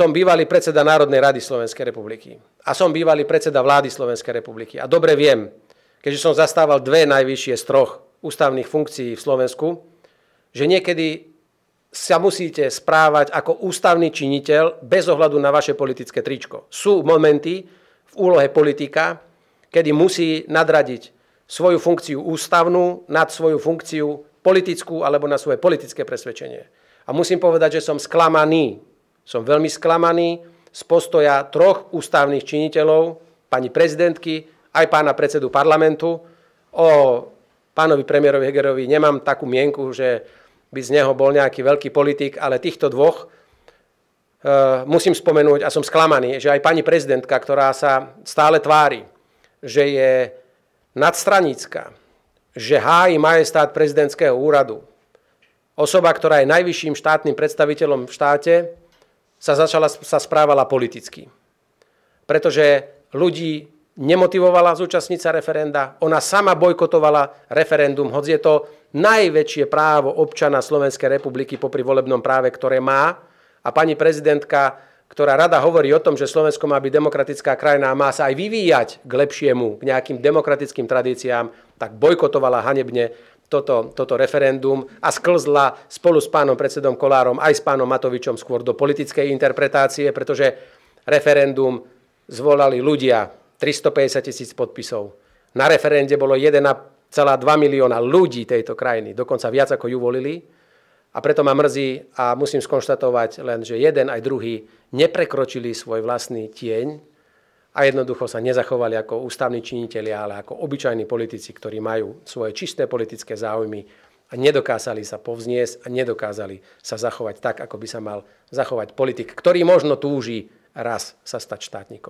som bývalý predseda Národnej rady Slovenskej republiky a som bývalý predseda vlády Slovenskej republiky. A dobre viem, keďže som zastával dve najvyššie z troch ústavných funkcií v Slovensku, že niekedy sa musíte správať ako ústavný činiteľ bez ohľadu na vaše politické tričko. Sú momenty v úlohe politika, kedy musí nadradiť svoju funkciu ústavnú nad svoju funkciu politickú alebo na svoje politické presvedčenie. A musím povedať, že som sklamaný som veľmi sklamaný z postoja troch ústavných činiteľov, pani prezidentky, aj pána predsedu parlamentu. O pánovi premiérovi Hegerovi nemám takú mienku, že by z neho bol nejaký veľký politik, ale týchto dvoch uh, musím spomenúť a som sklamaný, že aj pani prezidentka, ktorá sa stále tvári, že je nadstranická, že hájí majestát prezidentského úradu, osoba, ktorá je najvyšším štátnym predstaviteľom v štáte, sa začala, sa správala politicky. Pretože ľudí nemotivovala zúčastniť sa referenda, ona sama bojkotovala referendum, hoď je to najväčšie právo občana Slovenskej republiky popri volebnom práve, ktoré má. A pani prezidentka, ktorá rada hovorí o tom, že Slovensko má byť demokratická krajina a má sa aj vyvíjať k lepšiemu, k nejakým demokratickým tradíciám, tak bojkotovala hanebne toto, toto referendum a sklzla spolu s pánom predsedom Kolárom aj s pánom Matovičom skôr do politickej interpretácie, pretože referendum zvolali ľudia, 350 tisíc podpisov. Na referende bolo 1,2 milióna ľudí tejto krajiny, dokonca viac ako ju volili. A preto ma mrzí a musím skonštatovať len, že jeden aj druhý neprekročili svoj vlastný tieň, a jednoducho sa nezachovali ako ústavní činitelia, ale ako obyčajní politici, ktorí majú svoje čisté politické záujmy a nedokázali sa povzniesť a nedokázali sa zachovať tak, ako by sa mal zachovať politik, ktorý možno túži raz sa stať štátnikom.